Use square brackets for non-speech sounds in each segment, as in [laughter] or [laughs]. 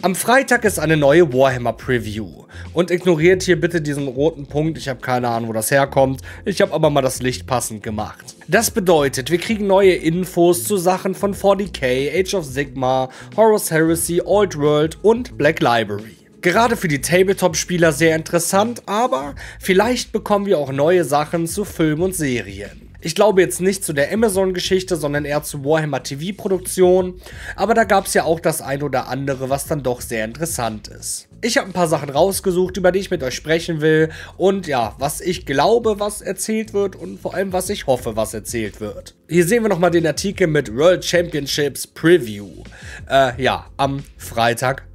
Am Freitag ist eine neue Warhammer Preview. Und ignoriert hier bitte diesen roten Punkt, ich habe keine Ahnung, wo das herkommt. Ich habe aber mal das Licht passend gemacht. Das bedeutet, wir kriegen neue Infos zu Sachen von 40k, Age of Sigma, Horus Heresy, Old World und Black Library. Gerade für die Tabletop-Spieler sehr interessant, aber vielleicht bekommen wir auch neue Sachen zu Film und Serien. Ich glaube jetzt nicht zu der Amazon-Geschichte, sondern eher zu Warhammer TV-Produktion. Aber da gab es ja auch das ein oder andere, was dann doch sehr interessant ist. Ich habe ein paar Sachen rausgesucht, über die ich mit euch sprechen will. Und ja, was ich glaube, was erzählt wird und vor allem, was ich hoffe, was erzählt wird. Hier sehen wir nochmal den Artikel mit World Championships Preview. Äh, ja, am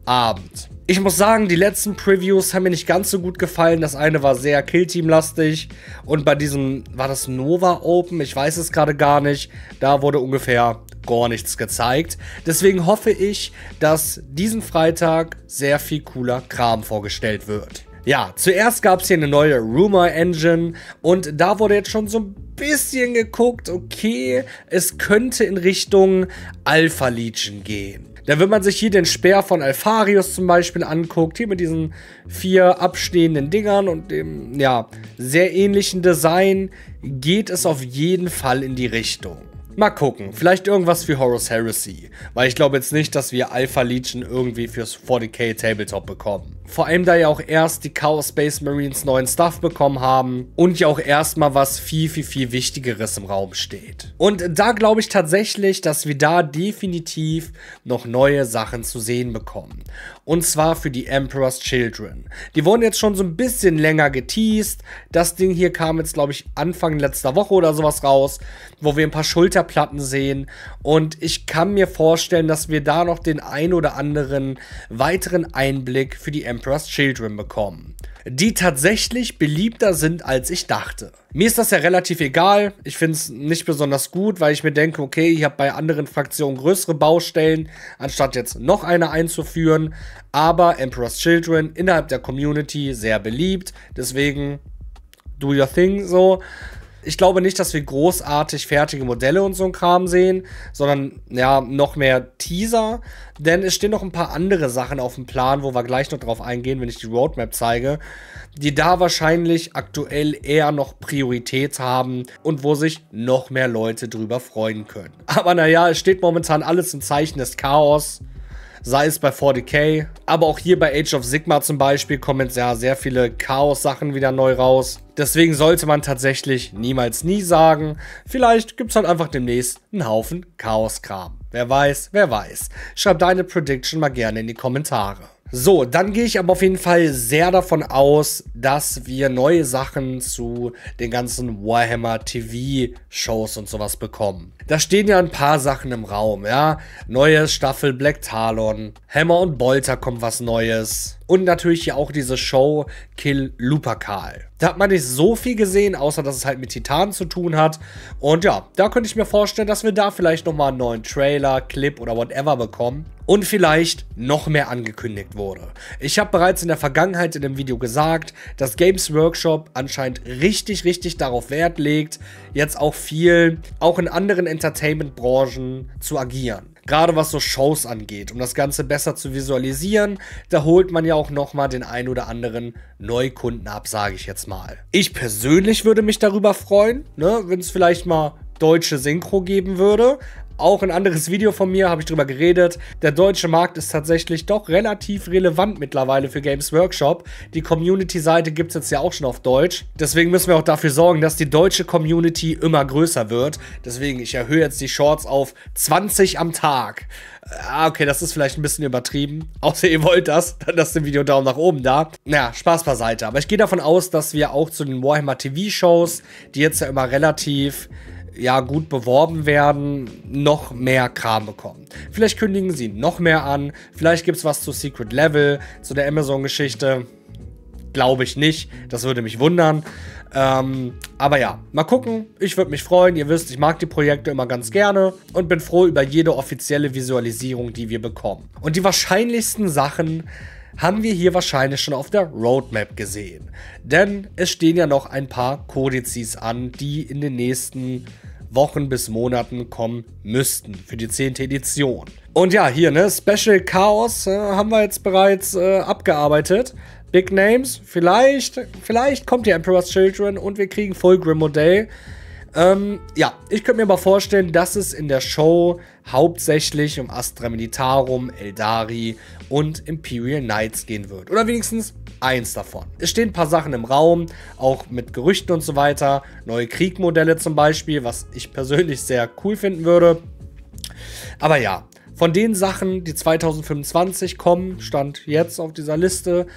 Freitagabend. Ich muss sagen, die letzten Previews haben mir nicht ganz so gut gefallen. Das eine war sehr Killteam-lastig und bei diesem, war das Nova Open? Ich weiß es gerade gar nicht. Da wurde ungefähr gar nichts gezeigt. Deswegen hoffe ich, dass diesen Freitag sehr viel cooler Kram vorgestellt wird. Ja, zuerst gab es hier eine neue Rumor Engine und da wurde jetzt schon so ein bisschen geguckt, okay, es könnte in Richtung Alpha Legion gehen. Da wenn man sich hier den Speer von Alpharius zum Beispiel anguckt, hier mit diesen vier abstehenden Dingern und dem, ja, sehr ähnlichen Design, geht es auf jeden Fall in die Richtung. Mal gucken, vielleicht irgendwas für Horus Heresy, weil ich glaube jetzt nicht, dass wir Alpha Legion irgendwie fürs 40k Tabletop bekommen. Vor allem, da ja auch erst die Chaos Space Marines neuen Stuff bekommen haben und ja auch erstmal was viel, viel, viel Wichtigeres im Raum steht. Und da glaube ich tatsächlich, dass wir da definitiv noch neue Sachen zu sehen bekommen. Und zwar für die Emperor's Children. Die wurden jetzt schon so ein bisschen länger geteased. Das Ding hier kam jetzt, glaube ich, Anfang letzter Woche oder sowas raus, wo wir ein paar Schulterplatten sehen. Und ich kann mir vorstellen, dass wir da noch den ein oder anderen weiteren Einblick für die Emperor's Emperor's Children bekommen, die tatsächlich beliebter sind, als ich dachte. Mir ist das ja relativ egal. Ich finde es nicht besonders gut, weil ich mir denke, okay, ich habe bei anderen Fraktionen größere Baustellen, anstatt jetzt noch eine einzuführen. Aber Emperor's Children innerhalb der Community sehr beliebt. Deswegen do your thing so ich glaube nicht, dass wir großartig fertige Modelle und so ein Kram sehen, sondern ja, noch mehr Teaser. Denn es stehen noch ein paar andere Sachen auf dem Plan, wo wir gleich noch drauf eingehen, wenn ich die Roadmap zeige, die da wahrscheinlich aktuell eher noch Priorität haben und wo sich noch mehr Leute drüber freuen können. [laughs] Aber naja, es steht momentan alles im Zeichen des Chaos sei es bei 40k, aber auch hier bei Age of Sigma zum Beispiel kommen jetzt ja sehr viele Chaos-Sachen wieder neu raus. Deswegen sollte man tatsächlich niemals nie sagen, vielleicht gibt es halt einfach demnächst einen Haufen Chaos-Kram. Wer weiß, wer weiß. Schreib deine Prediction mal gerne in die Kommentare. So, dann gehe ich aber auf jeden Fall sehr davon aus, dass wir neue Sachen zu den ganzen Warhammer TV-Shows und sowas bekommen. Da stehen ja ein paar Sachen im Raum, ja. Neue Staffel Black Talon, Hammer und Bolter kommt was Neues. Und natürlich hier auch diese Show Kill Lupercal. Da hat man nicht so viel gesehen, außer dass es halt mit Titanen zu tun hat. Und ja, da könnte ich mir vorstellen, dass wir da vielleicht nochmal einen neuen Trailer, Clip oder whatever bekommen. Und vielleicht noch mehr angekündigt wurde. Ich habe bereits in der Vergangenheit in dem Video gesagt, dass Games Workshop anscheinend richtig, richtig darauf Wert legt, jetzt auch viel, auch in anderen Entertainment-Branchen zu agieren. Gerade was so Shows angeht, um das Ganze besser zu visualisieren, da holt man ja auch nochmal den ein oder anderen Neukunden ab, sage ich jetzt mal. Ich persönlich würde mich darüber freuen, ne, wenn es vielleicht mal deutsche Synchro geben würde. Auch ein anderes Video von mir habe ich drüber geredet. Der deutsche Markt ist tatsächlich doch relativ relevant mittlerweile für Games Workshop. Die Community-Seite gibt es jetzt ja auch schon auf Deutsch. Deswegen müssen wir auch dafür sorgen, dass die deutsche Community immer größer wird. Deswegen, ich erhöhe jetzt die Shorts auf 20 am Tag. Ah, okay, das ist vielleicht ein bisschen übertrieben. [laughs] Außer ihr wollt das, dann lasst dem Video Daumen nach oben da. Naja, Spaß beiseite. Aber ich gehe davon aus, dass wir auch zu den Warhammer TV-Shows, die jetzt ja immer relativ ja, gut beworben werden, noch mehr Kram bekommen. Vielleicht kündigen sie noch mehr an, vielleicht gibt es was zu Secret Level, zu der Amazon-Geschichte. Glaube ich nicht, das würde mich wundern. Ähm, aber ja, mal gucken. Ich würde mich freuen. Ihr wisst, ich mag die Projekte immer ganz gerne und bin froh über jede offizielle Visualisierung, die wir bekommen. Und die wahrscheinlichsten Sachen haben wir hier wahrscheinlich schon auf der Roadmap gesehen. Denn es stehen ja noch ein paar Kodizes an, die in den nächsten Wochen bis Monaten kommen müssten für die 10. Edition. Und ja, hier, ne, Special Chaos äh, haben wir jetzt bereits äh, abgearbeitet. Big Names, vielleicht, vielleicht kommt die Emperor's Children und wir kriegen Fulgrim Modell. Ähm, ja, ich könnte mir aber vorstellen, dass es in der Show hauptsächlich um Astra Militarum, Eldari und Imperial Knights gehen wird. Oder wenigstens eins davon. Es stehen ein paar Sachen im Raum, auch mit Gerüchten und so weiter. Neue Kriegmodelle zum Beispiel, was ich persönlich sehr cool finden würde. Aber ja, von den Sachen, die 2025 kommen, stand jetzt auf dieser Liste,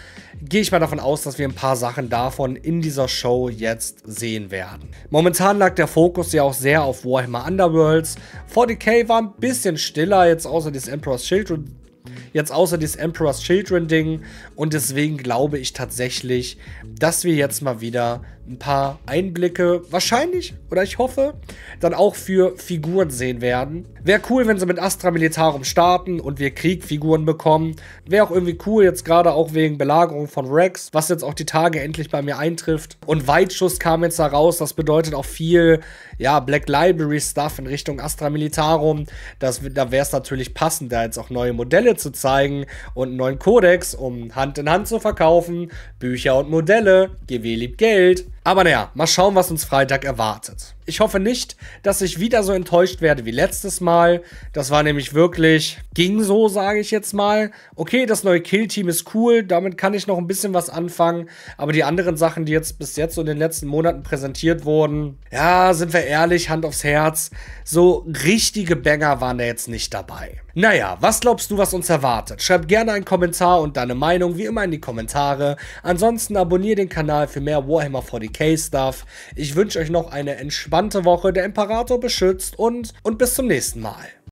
gehe ich mal davon aus, dass wir ein paar Sachen davon in dieser Show jetzt sehen werden. Momentan lag der Fokus ja auch sehr auf Warhammer Underworlds. 40k war ein bisschen stiller, jetzt außer des Emperor's Children Jetzt außer dieses Emperor's Children Ding. Und deswegen glaube ich tatsächlich, dass wir jetzt mal wieder ein paar Einblicke, wahrscheinlich, oder ich hoffe, dann auch für Figuren sehen werden. Wäre cool, wenn sie mit Astra Militarum starten und wir Kriegfiguren bekommen. Wäre auch irgendwie cool, jetzt gerade auch wegen Belagerung von Rex, was jetzt auch die Tage endlich bei mir eintrifft. Und Weitschuss kam jetzt da raus, das bedeutet auch viel, ja, Black Library Stuff in Richtung Astra Militarum. Das, da wäre es natürlich passend, da jetzt auch neue Modelle zu zeigen und einen neuen Kodex, um Hand in Hand zu verkaufen. Bücher und Modelle, GW liebt Geld. Aber naja, mal schauen, was uns Freitag erwartet. Ich hoffe nicht, dass ich wieder so enttäuscht werde wie letztes Mal. Das war nämlich wirklich, ging so, sage ich jetzt mal. Okay, das neue Kill-Team ist cool, damit kann ich noch ein bisschen was anfangen. Aber die anderen Sachen, die jetzt bis jetzt so in den letzten Monaten präsentiert wurden, ja, sind wir ehrlich, Hand aufs Herz, so richtige Banger waren da jetzt nicht dabei. Naja, was glaubst du, was uns erwartet? Schreib gerne einen Kommentar und deine Meinung wie immer in die Kommentare. Ansonsten abonniere den Kanal für mehr Warhammer 40k Stuff. Ich wünsche euch noch eine entspannte Woche. Der Imperator beschützt und, und bis zum nächsten Mal.